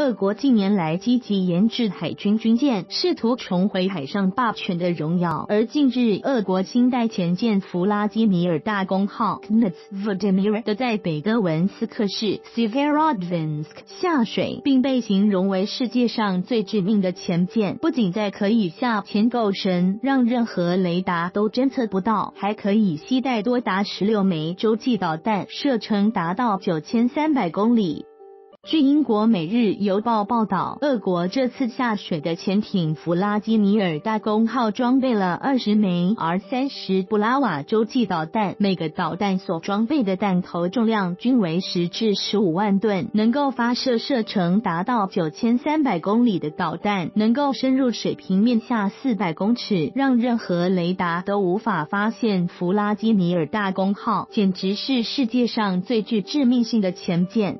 俄国近年来积极研制海军军舰，试图重回海上霸权的荣耀。而近日，俄国新代前舰弗拉基米尔大公号 Knut Vladimir 的在北哥文斯克市 Severodvinsk 下水，并被形容为世界上最致命的前舰。不仅在可以下潜够深，让任何雷达都侦测不到，还可以携带多达十六枚洲际导弹，射程达到九千三百公里。据英国《每日邮报》报道，俄国这次下水的潜艇弗拉基米尔大公号装备了二十枚 R 三十布拉瓦洲际导弹，每个导弹所装备的弹头重量均为十至十五万吨，能够发射射程达到九千三百公里的导弹，能够深入水平面下四百公尺，让任何雷达都无法发现弗拉基米尔大公号，简直是世界上最具致命性的潜舰。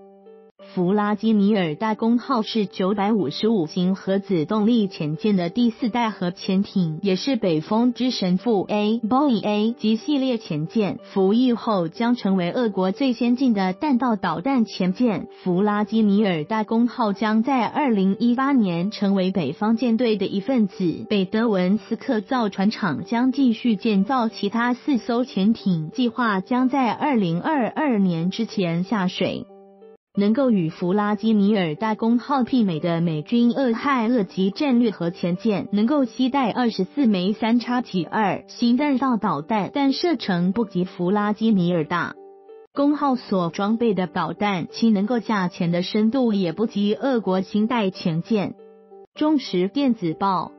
弗拉基米尔大公号是九百五十五型核子动力潜舰的第四代核潜艇，也是北风之神父 ABoiA 级系列潜舰。服役后将成为俄国最先进的弹道导弹潜舰。弗拉基米尔大公号将在二零一八年成为北方舰队的一份子。北德文斯克造船厂将继续建造其他四艘潜艇，计划将在二零二二年之前下水。能够与弗拉基米尔大公号媲美的美军俄亥俄级战略核潜舰，能够携带二十四枚三叉戟二型弹道导弹，但射程不及弗拉基米尔大公号所装备的导弹，其能够下潜的深度也不及俄国新代潜舰。中时电子报。